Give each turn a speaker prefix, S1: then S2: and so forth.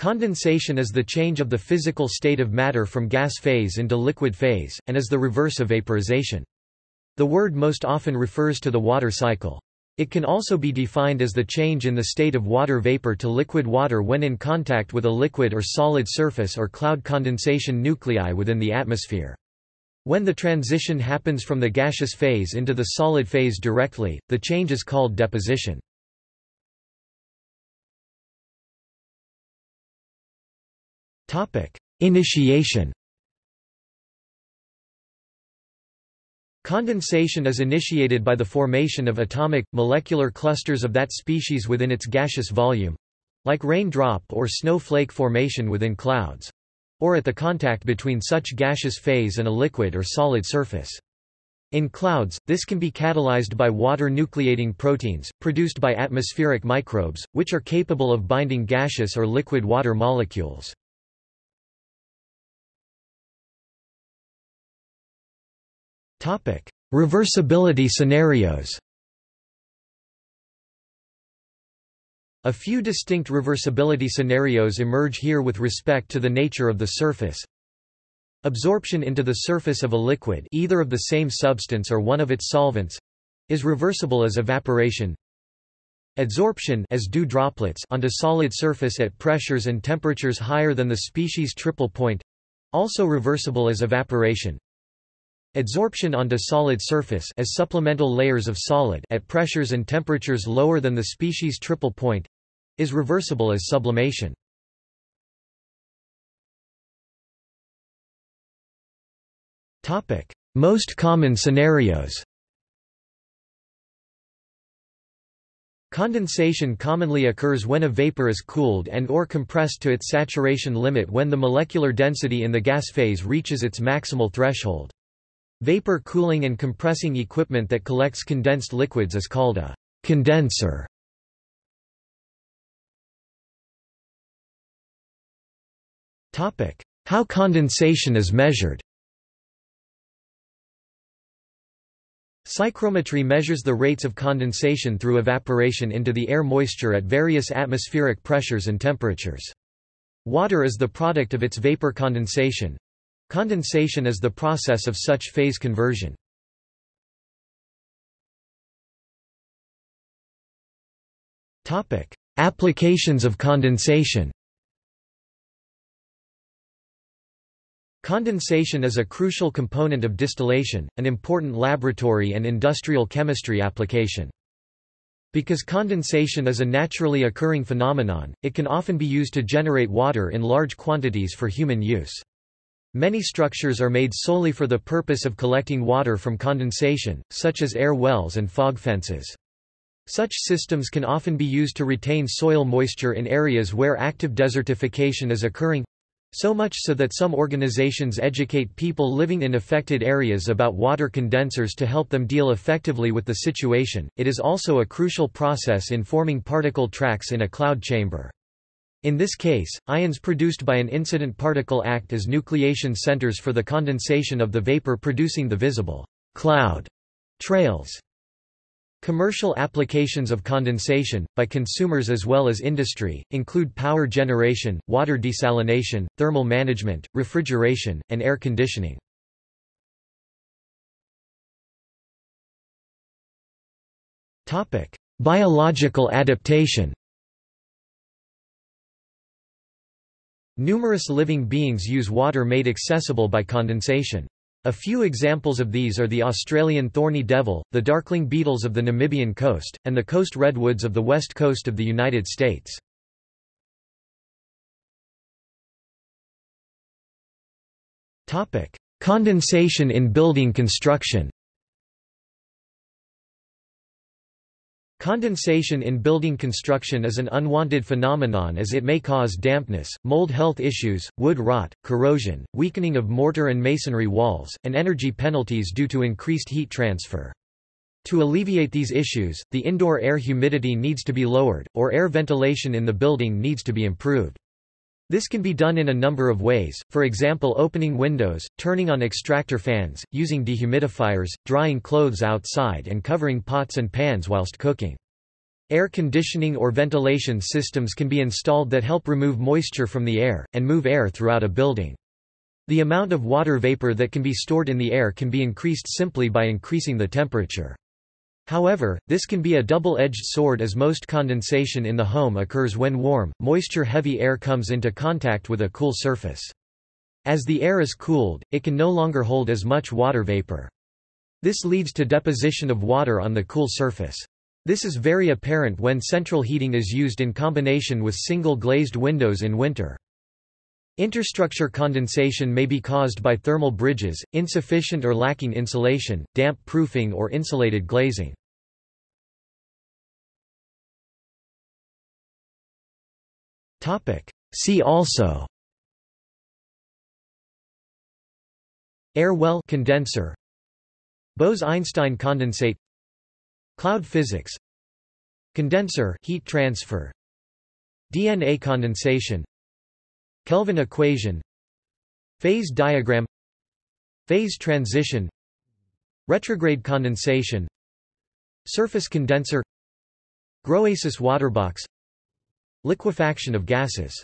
S1: Condensation is the change of the physical state of matter from gas phase into liquid phase, and is the reverse of vaporization. The word most often refers to the water cycle. It can also be defined as the change in the state of water vapor to liquid water when in contact with a liquid or solid surface or cloud condensation nuclei within the atmosphere. When the transition happens from the gaseous phase into the solid phase directly, the change is called deposition. Initiation Condensation is initiated by the formation of atomic, molecular clusters of that species within its gaseous volume—like rain-drop or snow-flake formation within clouds—or at the contact between such gaseous phase and a liquid or solid surface. In clouds, this can be catalyzed by water nucleating proteins, produced by atmospheric microbes, which are capable of binding gaseous or liquid water molecules. Reversibility scenarios A few distinct reversibility scenarios emerge here with respect to the nature of the surface. Absorption into the surface of a liquid either of the same substance or one of its solvents is reversible as evaporation. Adsorption as dew droplets onto solid surface at pressures and temperatures higher than the species triple point also reversible as evaporation. Adsorption onto solid surface as supplemental layers of solid at pressures and temperatures lower than the species triple point is reversible as sublimation. Topic: Most common scenarios. Condensation commonly occurs when a vapor is cooled and or compressed to its saturation limit when the molecular density in the gas phase reaches its maximal threshold. Vapor cooling and compressing equipment that collects condensed liquids is called a condenser. How condensation is measured Psychrometry measures the rates of condensation through evaporation into the air moisture at various atmospheric pressures and temperatures. Water is the product of its vapor condensation, Condensation is the process of such phase conversion. Applications of condensation Condensation is a crucial component of distillation, an important laboratory and industrial chemistry application. Because condensation is a naturally occurring phenomenon, it can often be used to generate water in large quantities for human use. Many structures are made solely for the purpose of collecting water from condensation, such as air wells and fog fences. Such systems can often be used to retain soil moisture in areas where active desertification is occurring so much so that some organizations educate people living in affected areas about water condensers to help them deal effectively with the situation. It is also a crucial process in forming particle tracks in a cloud chamber. In this case, ions produced by an incident particle act as nucleation centers for the condensation of the vapor producing the visible cloud trails. Commercial applications of condensation, by consumers as well as industry, include power generation, water desalination, thermal management, refrigeration, and air conditioning. Biological adaptation Numerous living beings use water made accessible by condensation. A few examples of these are the Australian thorny devil, the darkling beetles of the Namibian coast, and the coast redwoods of the west coast of the United States. Condensation in building construction Condensation in building construction is an unwanted phenomenon as it may cause dampness, mold health issues, wood rot, corrosion, weakening of mortar and masonry walls, and energy penalties due to increased heat transfer. To alleviate these issues, the indoor air humidity needs to be lowered, or air ventilation in the building needs to be improved. This can be done in a number of ways, for example opening windows, turning on extractor fans, using dehumidifiers, drying clothes outside and covering pots and pans whilst cooking. Air conditioning or ventilation systems can be installed that help remove moisture from the air, and move air throughout a building. The amount of water vapor that can be stored in the air can be increased simply by increasing the temperature. However, this can be a double-edged sword as most condensation in the home occurs when warm, moisture-heavy air comes into contact with a cool surface. As the air is cooled, it can no longer hold as much water vapor. This leads to deposition of water on the cool surface. This is very apparent when central heating is used in combination with single glazed windows in winter. Interstructure condensation may be caused by thermal bridges, insufficient or lacking insulation, damp proofing or insulated glazing. See also. Air well condenser. Bose-Einstein condensate. Cloud physics. Condenser heat transfer. DNA condensation Kelvin equation Phase diagram Phase transition Retrograde condensation Surface condenser Groasis waterbox Liquefaction of gases